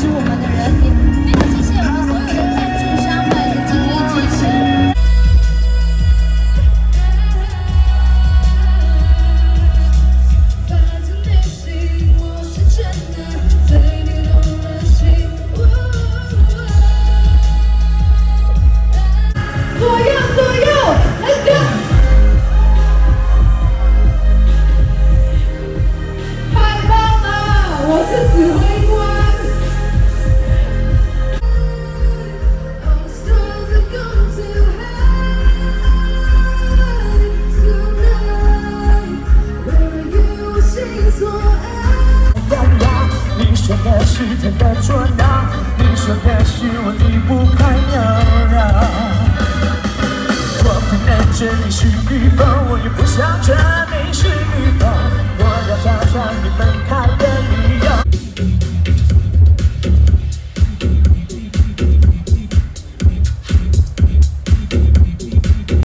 是我们的人，也非常谢谢我们所有的赞助商们的力支持。我是紫薇姑。时间的捉弄你说的是我离不开你啊我不能证你是与否我也不